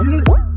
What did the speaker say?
നിങ്ങൾ